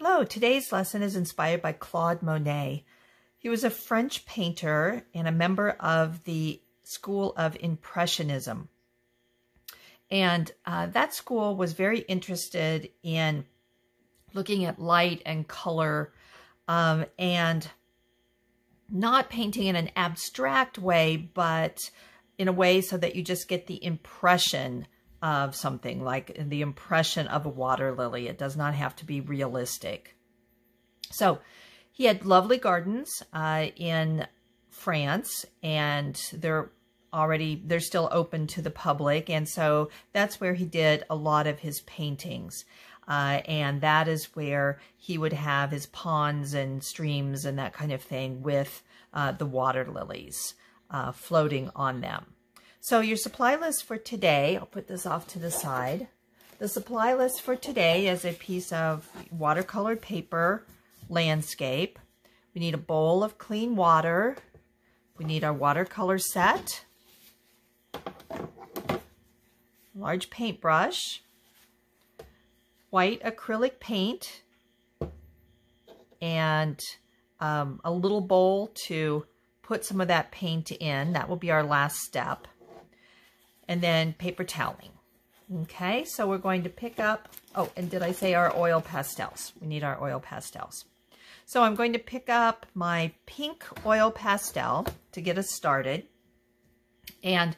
Hello, today's lesson is inspired by Claude Monet. He was a French painter and a member of the School of Impressionism. And uh, that school was very interested in looking at light and color um, and not painting in an abstract way, but in a way so that you just get the impression of something, like the impression of a water lily. It does not have to be realistic. So he had lovely gardens uh, in France, and they're already, they're still open to the public. And so that's where he did a lot of his paintings. Uh, and that is where he would have his ponds and streams and that kind of thing with uh, the water lilies uh, floating on them. So your supply list for today, I'll put this off to the side. The supply list for today is a piece of watercolored paper landscape. We need a bowl of clean water. We need our watercolor set. Large paintbrush. White acrylic paint. And um, a little bowl to put some of that paint in. That will be our last step and then paper toweling. Okay, so we're going to pick up, oh, and did I say our oil pastels? We need our oil pastels. So I'm going to pick up my pink oil pastel to get us started. And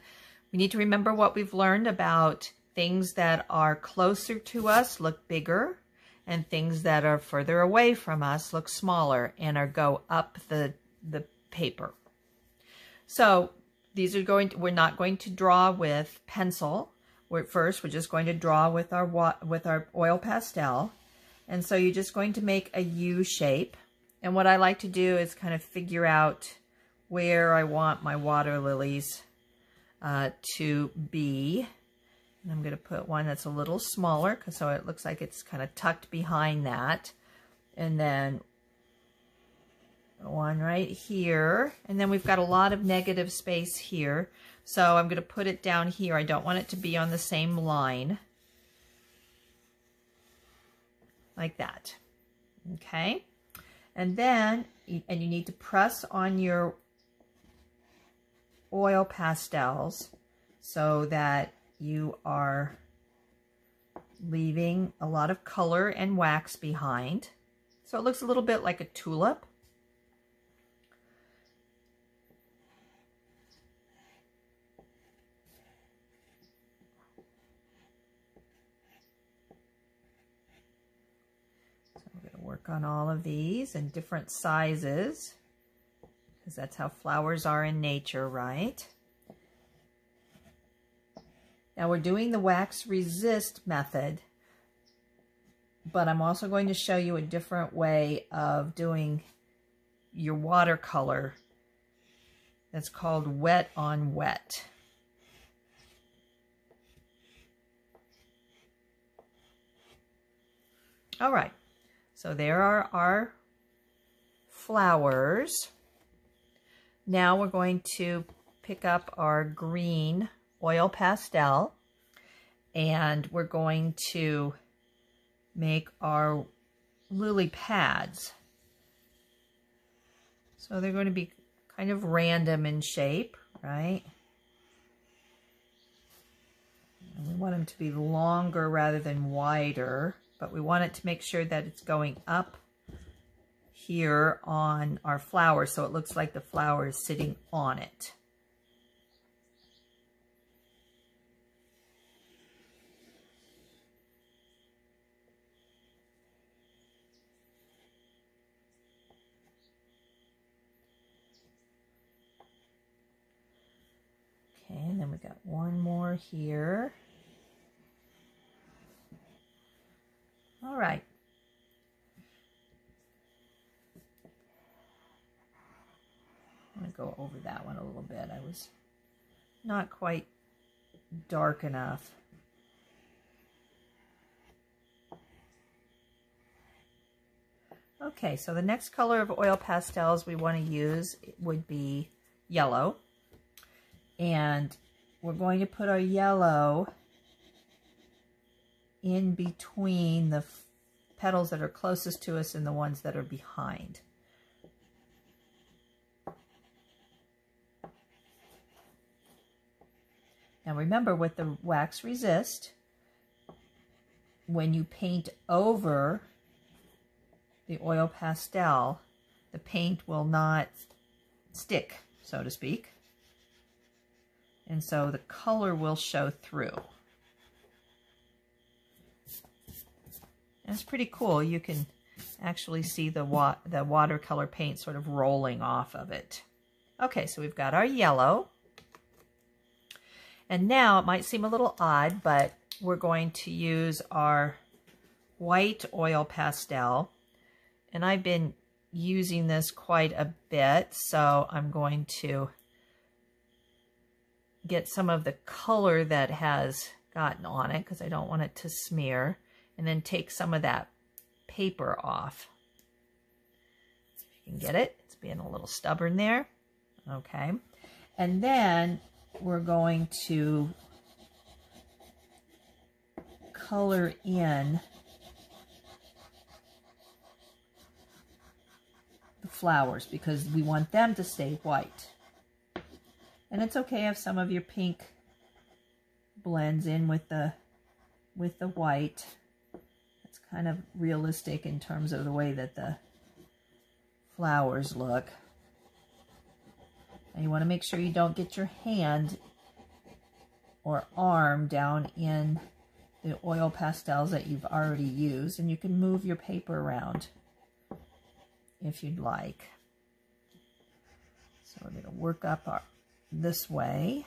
we need to remember what we've learned about things that are closer to us look bigger and things that are further away from us look smaller and are go up the, the paper. So these are going to, we're not going to draw with pencil. We're, first, we're just going to draw with our, with our oil pastel. And so you're just going to make a U shape. And what I like to do is kind of figure out where I want my water lilies uh, to be. And I'm going to put one that's a little smaller so it looks like it's kind of tucked behind that. And then one right here. And then we've got a lot of negative space here. So I'm going to put it down here. I don't want it to be on the same line. Like that. Okay. And then, and you need to press on your oil pastels so that you are leaving a lot of color and wax behind. So it looks a little bit like a tulip. work on all of these in different sizes because that's how flowers are in nature, right? Now we're doing the wax resist method, but I'm also going to show you a different way of doing your watercolor that's called wet on wet. All right. So there are our flowers. Now we're going to pick up our green oil pastel and we're going to make our lily pads. So they're going to be kind of random in shape, right? And we want them to be longer rather than wider but we want it to make sure that it's going up here on our flower so it looks like the flower is sitting on it. Okay, and then we got one more here. All right. I'm going to go over that one a little bit. I was not quite dark enough. Okay, so the next color of oil pastels we want to use would be yellow. And we're going to put our yellow in between the petals that are closest to us and the ones that are behind. Now remember with the wax resist, when you paint over the oil pastel, the paint will not stick, so to speak. And so the color will show through. And it's pretty cool. You can actually see the, wa the watercolor paint sort of rolling off of it. Okay, so we've got our yellow. And now it might seem a little odd, but we're going to use our white oil pastel. And I've been using this quite a bit, so I'm going to get some of the color that has gotten on it because I don't want it to smear and then take some of that paper off. If you can get it. It's being a little stubborn there. Okay. And then we're going to color in the flowers because we want them to stay white. And it's okay if some of your pink blends in with the with the white. Kind of realistic in terms of the way that the flowers look. And you want to make sure you don't get your hand or arm down in the oil pastels that you've already used. And you can move your paper around if you'd like. So we're going to work up our, this way.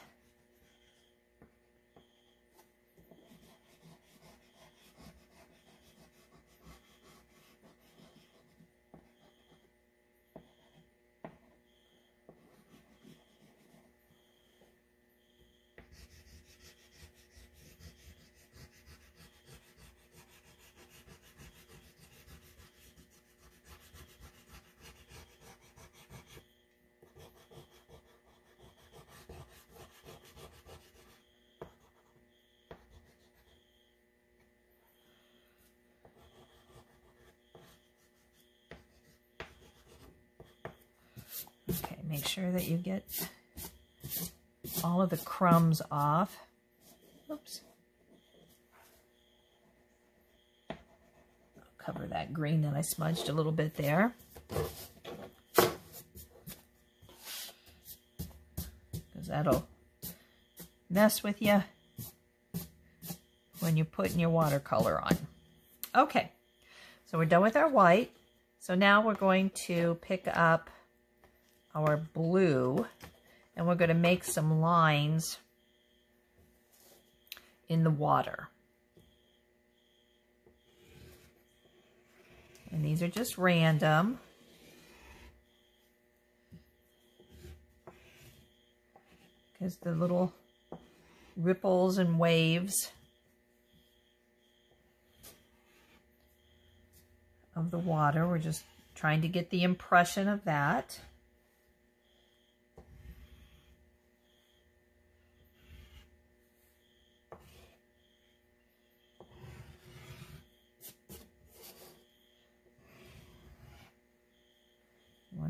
Okay, make sure that you get all of the crumbs off. Oops. I'll cover that green that I smudged a little bit there. Because that'll mess with you when you're putting your watercolor on. Okay, so we're done with our white. So now we're going to pick up our blue and we're going to make some lines in the water. And these are just random. Because the little ripples and waves of the water, we're just trying to get the impression of that.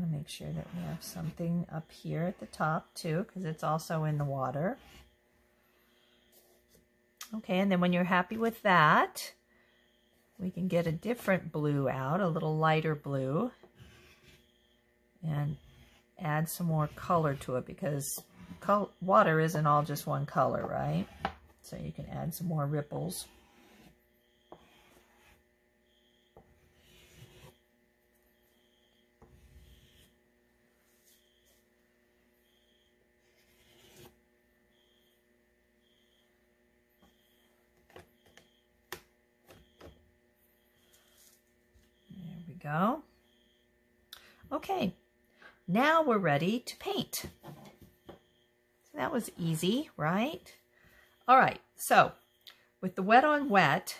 Make sure that we have something up here at the top too, because it's also in the water. Okay, and then when you're happy with that, we can get a different blue out, a little lighter blue, and add some more color to it because water isn't all just one color, right? So you can add some more ripples. go. Okay, now we're ready to paint. So that was easy, right? All right, so with the wet on wet,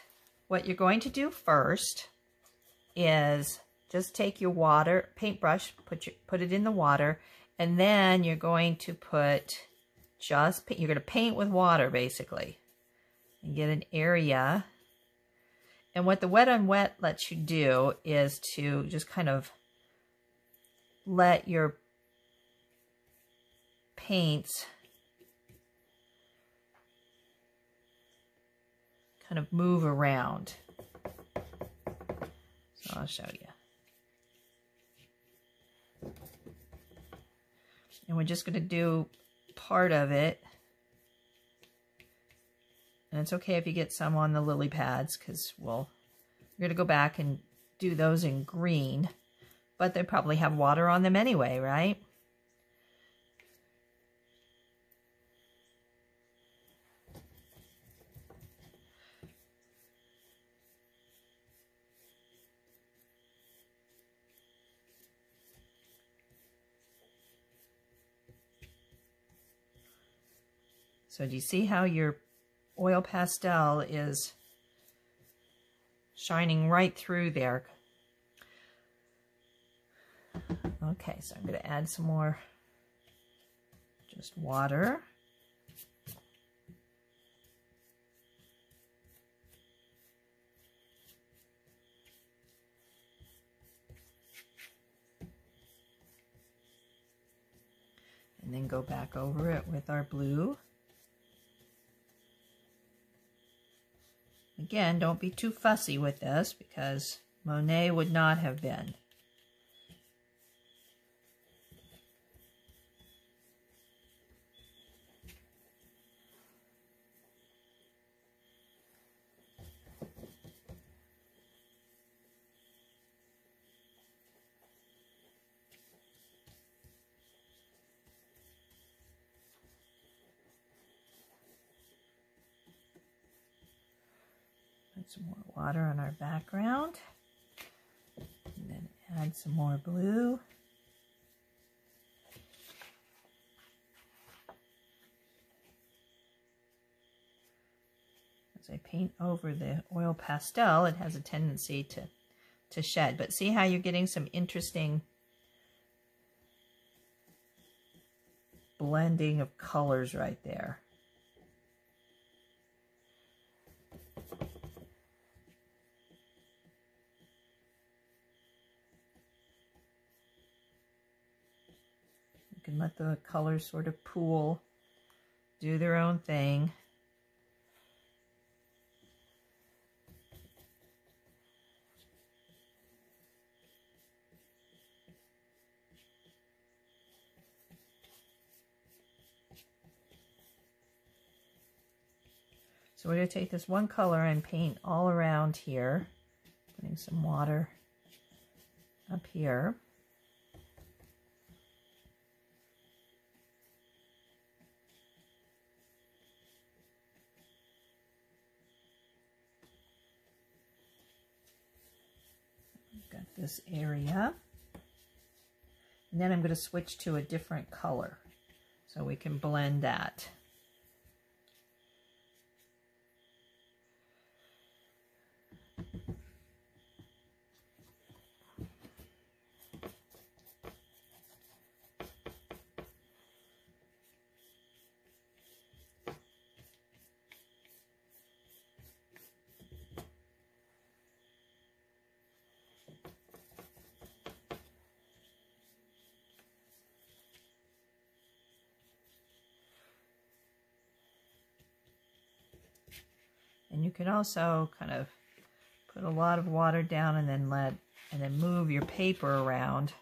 what you're going to do first is just take your water, paintbrush, put, your, put it in the water, and then you're going to put just, you're going to paint with water basically, and get an area And what the wet on wet lets you do is to just kind of let your paints kind of move around. So I'll show you. And we're just going to do part of it. And it's okay if you get some on the lily pads because we'll, we're going to go back and do those in green. But they probably have water on them anyway, right? So do you see how your oil pastel is shining right through there? Okay, so I'm going to add some more just water. And then go back over it with our blue. Again, don't be too fussy with this because Monet would not have been. Some more water on our background. And then add some more blue. As I paint over the oil pastel, it has a tendency to, to shed. But see how you're getting some interesting blending of colors right there. Can let the colors sort of pool, do their own thing. So we're going to take this one color and paint all around here, putting some water up here. This area. And then I'm going to switch to a different color so we can blend that. And you can also kind of put a lot of water down and then let, and then move your paper around.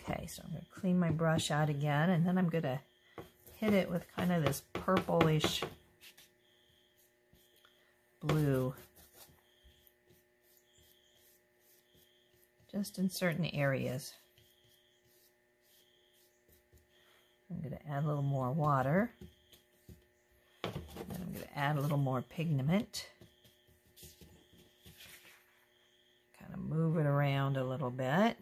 Okay, so I'm going to clean my brush out again, and then I'm going to hit it with kind of this purplish blue. Just in certain areas. I'm going to add a little more water. And I'm going to add a little more pigment. Kind of move it around a little bit.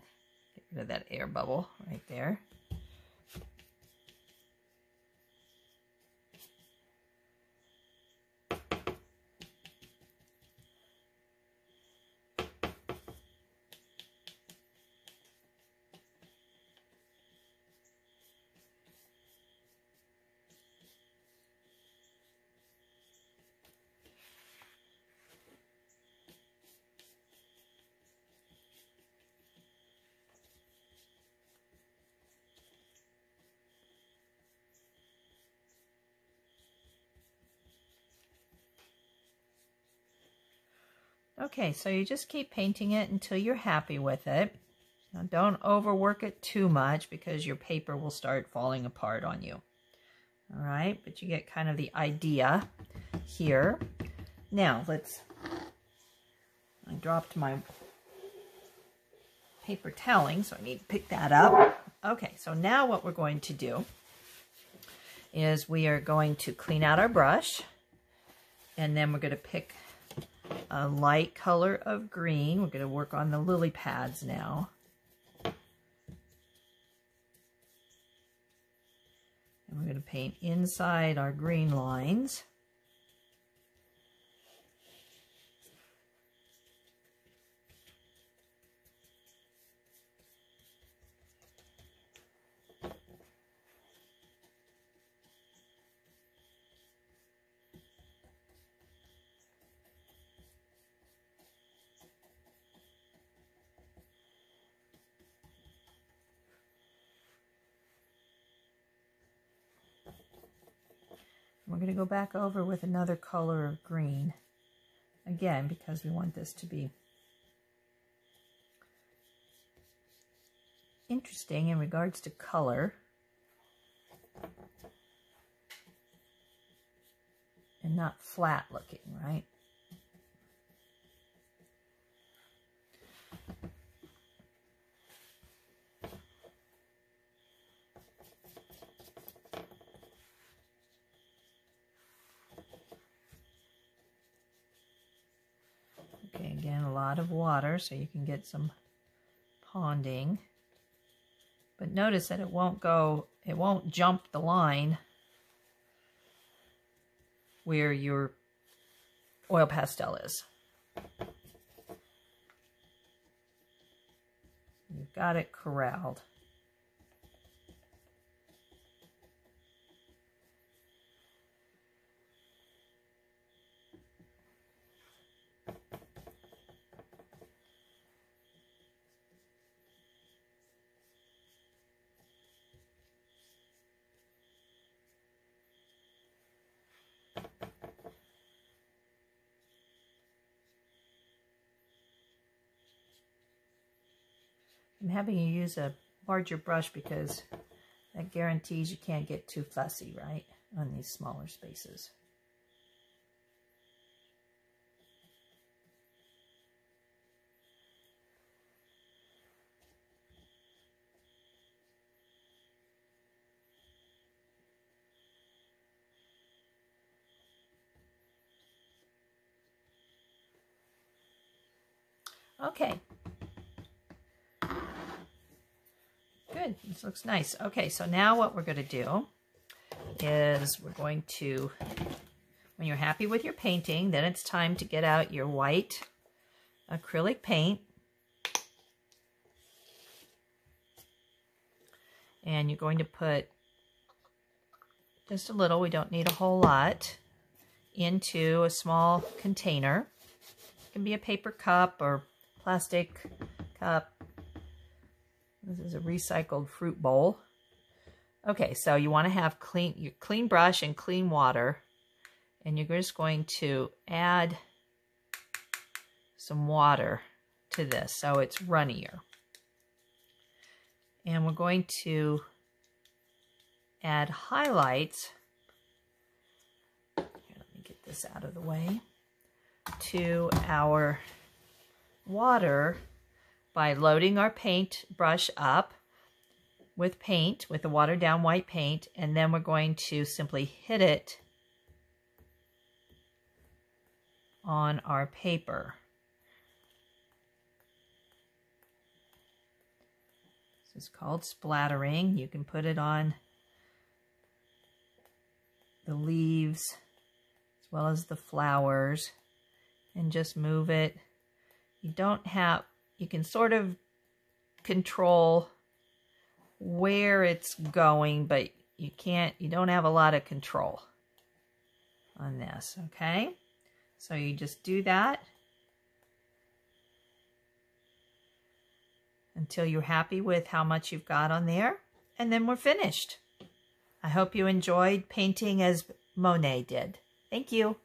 Rid of that air bubble right there. Okay, so you just keep painting it until you're happy with it. Now don't overwork it too much because your paper will start falling apart on you. All right, but you get kind of the idea here. Now let's, I dropped my paper toweling, so I need to pick that up. Okay, so now what we're going to do is we are going to clean out our brush and then we're going to pick a light color of green. We're going to work on the lily pads now. And we're going to paint inside our green lines. We're going to go back over with another color of green. Again, because we want this to be interesting in regards to color. And not flat looking, right? Lot of water so you can get some ponding. But notice that it won't go, it won't jump the line where your oil pastel is. You've got it corralled. I'm having you use a larger brush because that guarantees you can't get too fussy, right, on these smaller spaces. Okay, Good, this looks nice. Okay, so now what we're going to do is we're going to, when you're happy with your painting, then it's time to get out your white acrylic paint. And you're going to put just a little, we don't need a whole lot, into a small container. It can be a paper cup or plastic cup, this is a recycled fruit bowl. Okay, so you want to have clean your clean brush and clean water. And you're just going to add some water to this so it's runnier. And we're going to add highlights. Here, let me get this out of the way. To our water by loading our paint brush up with paint, with the watered down white paint, and then we're going to simply hit it on our paper. This is called splattering. You can put it on the leaves as well as the flowers and just move it. You don't have, you can sort of control where it's going, but you can't, you don't have a lot of control on this, okay? So you just do that until you're happy with how much you've got on there, and then we're finished. I hope you enjoyed painting as Monet did. Thank you.